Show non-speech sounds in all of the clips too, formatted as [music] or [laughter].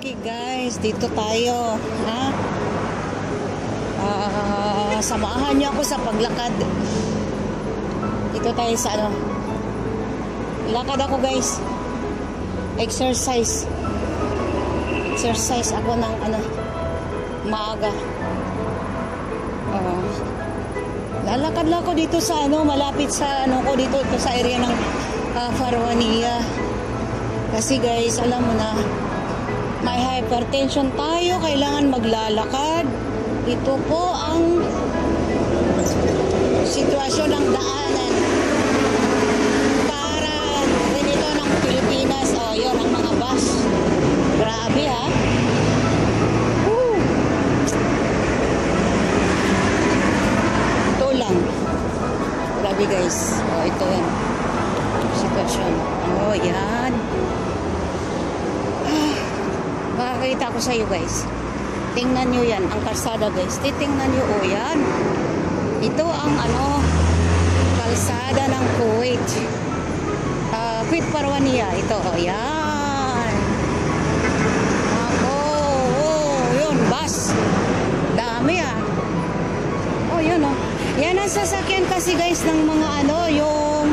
Okay guys, dito tayo. Ha? Ah, samahan niyo ako sa paglakad. Dito tayo sa ano. Lakad ako guys. Exercise. Exercise ako ng ano maaga. Ah, lalakad lang ako dito sa ano malapit sa ano ko dito, dito sa area ng uh, Farwania. Kasi guys, alam mo na, may hypertension tayo, kailangan maglalakad. Ito po ang sitwasyon ng daanan para ganito ng Pilipinas. O, oh, yun, ang mga bus. Grabe, ha? Woo! Ito lang. Grabe, guys. O, oh, ito yan. Sitwasyon. Oh, yan. Ah, makakita ko sa iyo, guys. Tingnan nyo yan, ang kalsada guys. Titingnan nyo, oh yan. Ito ang ano, kalsada ng Kuwait. Uh, Kuwait Parwania. Ito, oh yan. Ako, oh, yun, bus. Dami ah. Oh, yun oh. Yan ang sasakyan kasi guys ng mga ano, yung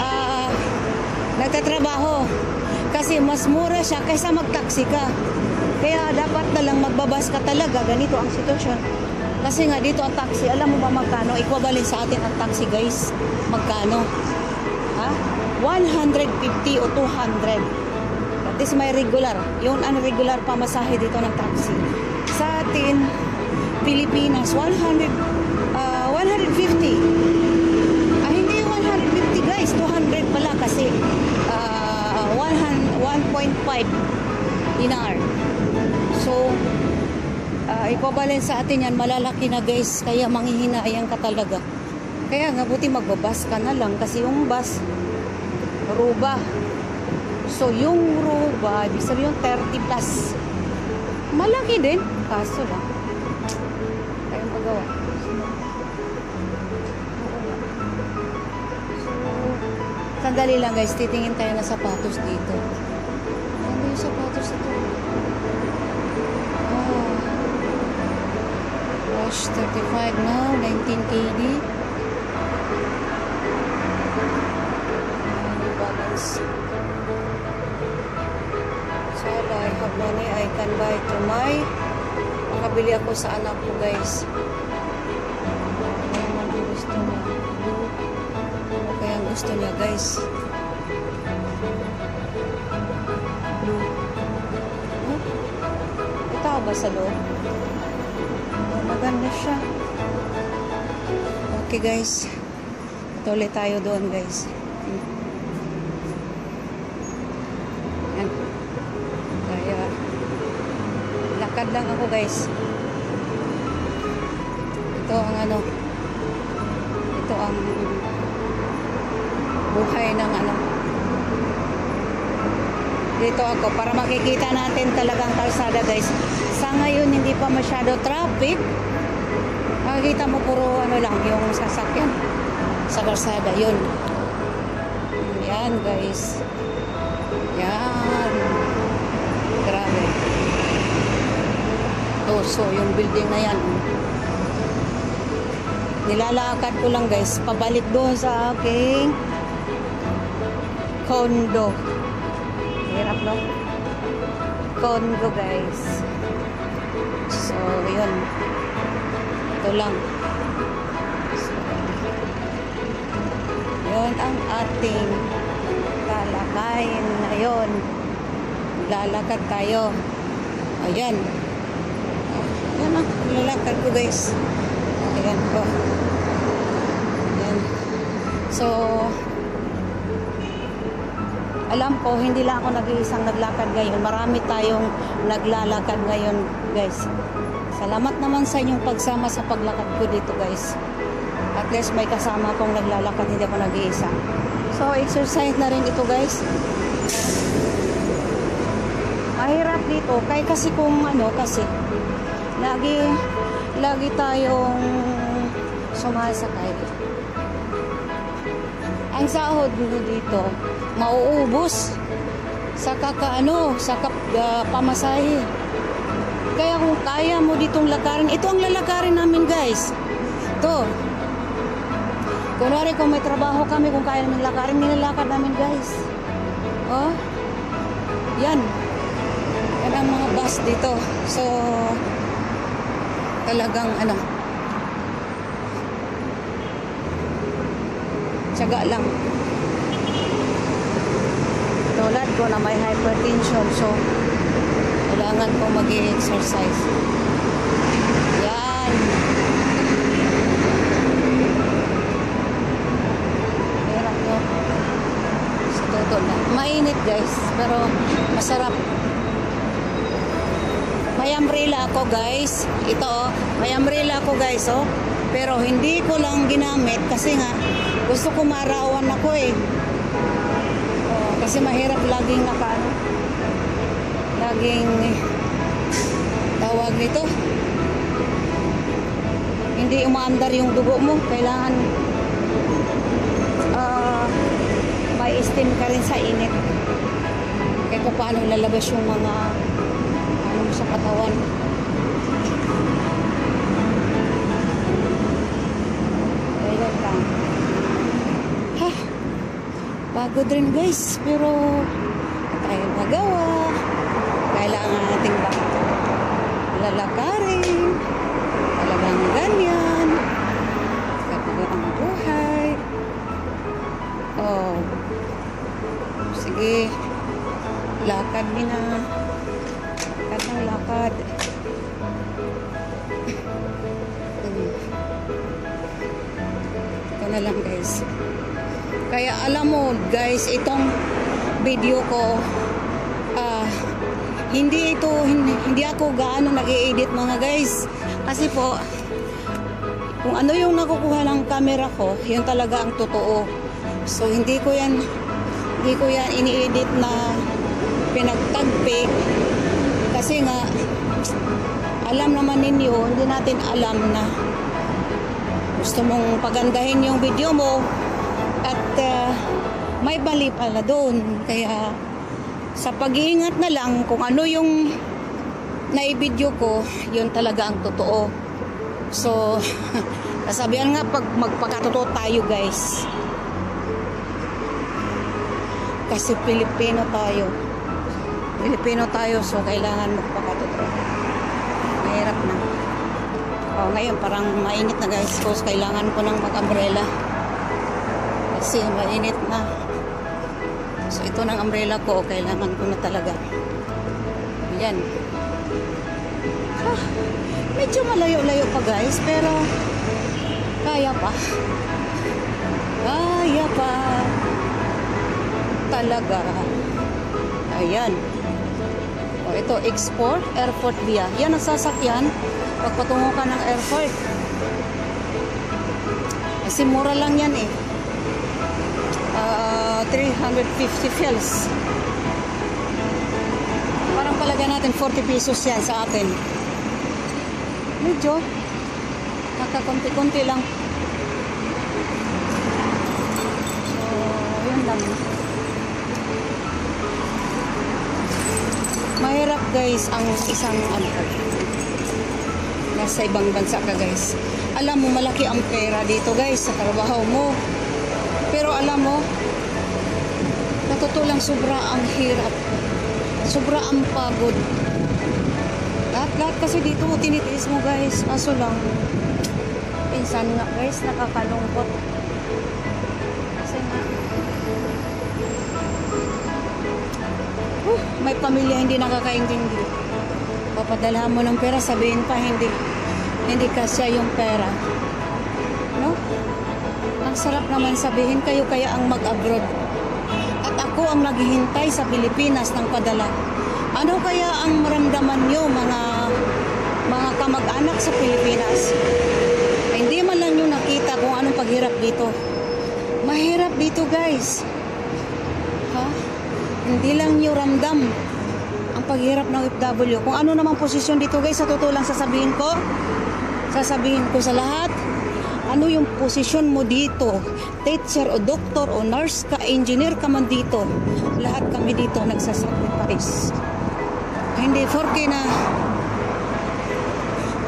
uh, nagtatrabaho. Kasi mas mura siya kaysa mag-taxi ka. Kaya dapat na lang magbabas ka talaga. Ganito ang sitwasyon. Kasi nga dito ang taxi, alam mo ba magkano? Equivalent sa atin ang taxi guys. Magkano? Ha? 150 o 200. That is my regular. Yung unregular pamasahe dito ng taxi. Sa atin, Pilipinas, 100, uh, 150. Ah, hindi 150 guys. 200 pala kasi uh, 1.5 dinar. So, uh, equivalent sa atin yan, malalaki na guys, kaya manghihinayang ka talaga. Kaya nga, buti magbabas ka na lang kasi yung bus, ruba. So, yung ruba, ibig sabihin yung 30 plus. Malaki din, kaso lang. Kayong magawa. Sandali lang guys, titingin tayo na sapatos dito. Ano yung sapatos ito? Wash 35 now, 19 KD. So, I have money, I can buy to my. Makabili ako sa anak ko, guys. Ano gusto niya? Ano kaya gusto niya, guys? Blue. Huh? Ito ba sa loob? Maganda siya. Okay guys. Tuloy tayo doon guys. Yan kaya lakad lang ako guys. Ito ang ano. Ito ang buhay ng ano. Dito ako para makikita natin talagang kalsada guys. Sa ngayon hindi pa masyado traffic makikita mo puro ano lang yung sasakyan. Sa kalsada yun. Yan guys. Yan. Grabe. Oh so yung building na yan. Nilalakad ko lang guys pabalik doon sa aking condo. Hirap no? Condo guys. So, yun. Ito lang. Yun ang ating lalakayin ngayon. Lalakad tayo. Ayan. Ayan na. Lalakad ko guys. Ayan po. Ayan. So, alam ko, hindi lang ako nag-iisang naglakad ngayon. Marami tayong naglalakad ngayon, guys. Salamat naman sa inyong pagsama sa paglakad ko dito, guys. At least may kasama akong naglalakad, hindi ako nag-iisa. So, exercise na rin ito, guys. Mahirap dito. Kaya kasi kung ano, kasi, lagi, lagi tayong sumasakay. Ang sahod mo dito, mauubos. sa kakaano, sa kap, ah, pamasahe. Kaya kung kaya mo ditong lakarin, ito ang lalakarin namin guys. Ito. Kunwari kung may trabaho kami, kung kaya namin lakarin, nilalakad namin guys. Oh. Yan. Yan ang mga bus dito. So, talagang ano, Tsaga lang. Tulad ko na may hypertension, so kailangan ko mag exercise Yan. Hirap yun. Sa totoo na. Mainit guys, pero masarap. May umbrella ako guys. Ito oh, may umbrella ako guys oh. Pero hindi ko lang ginamit kasi nga gusto ko marawan ako eh. Oh, kasi mahirap laging naka ano, laging tawag nito. Hindi umaandar yung dugo mo. Kailangan ah, may steam ka rin sa init. Kaya kung paano lalabas yung mga ano sa katawan. Ayun lang. Pagod rin guys, pero tayo magawa. Kailangan nating lalakarin. Talagang ganyan. Kapag ang buhay. Oh. Sige. Lakad din na. Lakad ng lakad. Ito na lang guys. Kaya alam mo guys, itong video ko ah hindi ito hindi, hindi ako gaano nag-edit mga guys. Kasi po kung ano yung nakukuha ng camera ko, yun talaga ang totoo. So hindi ko yan hindi ko yan ini-edit na pinagtagpi kasi nga alam naman ninyo, hindi natin alam na gusto mong pagandahin yung video mo at uh, may mali pala doon. Kaya sa pag-iingat na lang kung ano yung naibidyo ko, yun talaga ang totoo. So, [laughs] kasabihan nga pag magpakatotoo tayo guys. Kasi Pilipino tayo. Pilipino tayo so kailangan magpakatotoo. Mahirap na. Oh, ngayon parang mainit na guys. So, kailangan ko ng mag-umbrella. Kasi mainit na. So ito ng umbrella ko, kailangan ko na talaga. Yan. Ah, medyo malayo-layo pa guys, pero kaya pa. Kaya pa. Talaga. Ayan. O ito, export, airport via. Yan ang sasakyan pagpatungo ka ng airport. Kasi mura lang yan eh. Ah, 350 fils. Parang palagay natin 40 pesos yan sa atin. Medyo nakakunti-kunti lang. So, yun lang. Mahirap guys ang isang ano nasa ibang bansa ka guys. Alam mo malaki ang pera dito guys sa trabaho mo. Pero alam mo, natutulang sobra ang hirap. Sobra ang pagod. Lahat-lahat kasi dito tinitiis mo guys. Kaso lang, pinsan nga guys, nakakalungkot. Kasi nga, uh, may pamilya hindi nakakaintindi. Papadala mo ng pera, sabihin pa hindi. Hindi kasya yung pera. No? Ang sarap naman sabihin kayo kaya ang mag-abroad. At ako ang naghihintay sa Pilipinas ng padala. Ano kaya ang maramdaman nyo mga mga kamag-anak sa Pilipinas? Ay, hindi man lang nyo nakita kung anong paghirap dito. Mahirap dito guys. Ha? Hindi lang nyo ramdam ang paghirap ng OFW. Kung ano namang posisyon dito guys, sa totoo lang sasabihin ko, sasabihin ko sa lahat, ano yung posisyon mo dito, teacher o doktor o nurse ka, engineer ka man dito, lahat kami dito nagsasacrifice. Hindi forke na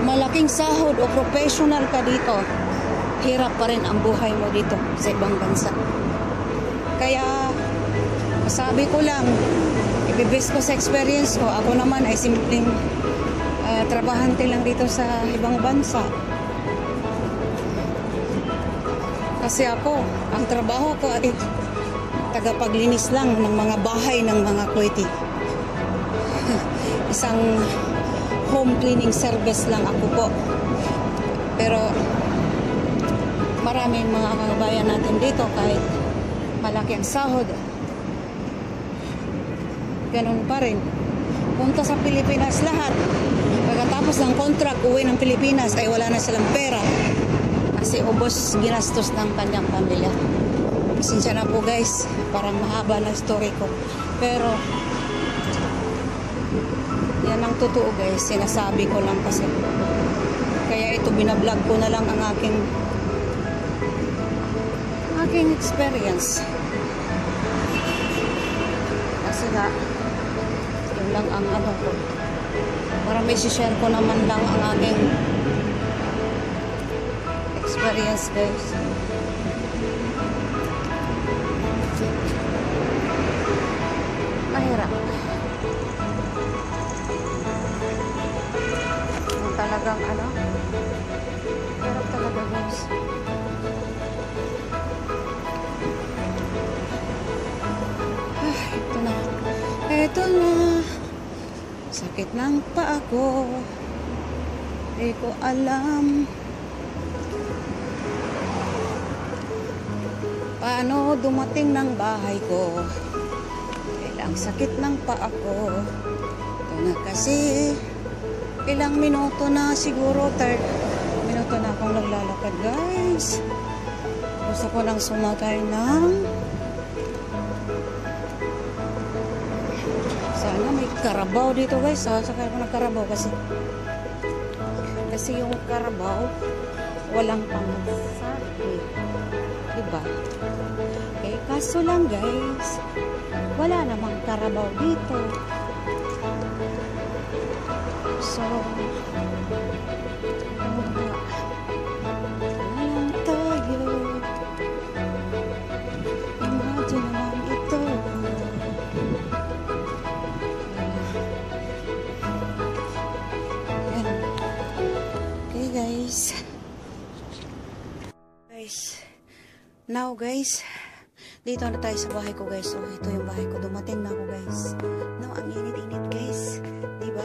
malaking sahod o professional ka dito, hirap pa rin ang buhay mo dito sa ibang bansa. Kaya, sabi ko lang, ibibis ko sa experience ko, ako naman ay simpleng ah, trabahante lang dito sa ibang bansa. Kasi ako, ang trabaho ko ay tagapaglinis lang ng mga bahay ng mga Kuwaiti. [laughs] Isang home cleaning service lang ako po. Pero maraming mga kababayan natin dito kahit malaki ang sahod. Ganun pa rin. Punta sa Pilipinas lahat. Pagkatapos ng contract, uwi ng Pilipinas ay wala na silang pera. Kasi ubos ginastos ng kanyang pamilya. Pasensya na po guys, parang mahaba na story ko. Pero, yan ang totoo guys, sinasabi ko lang kasi. Kaya ito, binablog ko na lang ang aking aking experience. Kasi nga, yun lang ang ano ko. Para may share ko naman lang ang aking experience guys. Mahirap. Talagang ano, hirap talaga guys. Ah, ito na. Ito na. Sakit ng paa ko. Di ko alam. Paano dumating ng bahay ko? Kailang sakit ng paa ko. Ito na kasi. Ilang minuto na siguro. Third minuto na akong naglalakad guys. Gusto ko lang sumakay ng Sana may karabaw dito guys. Sasakay ko ng karabaw kasi kasi yung karabaw walang pamasahe. Diba? Eh, kaso lang guys, wala namang karabaw dito. So, Now guys. Dito na tayo sa bahay ko guys. So ito yung bahay ko. Dumating na ako guys. Now ang init-init guys. Diba?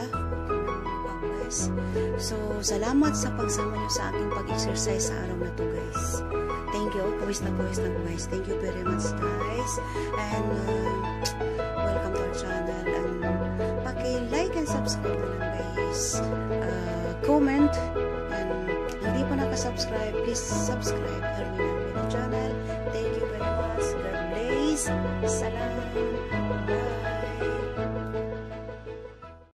Wow guys. So salamat sa pagsama nyo sa aking pag-exercise sa araw na to guys. Thank you. Pawis na pawis na guys. Thank you very much guys. And uh, welcome to our channel. And paki-like and subscribe na lang guys. Uh, comment. And hindi pa nakasubscribe, please subscribe. Herminan Media Channel.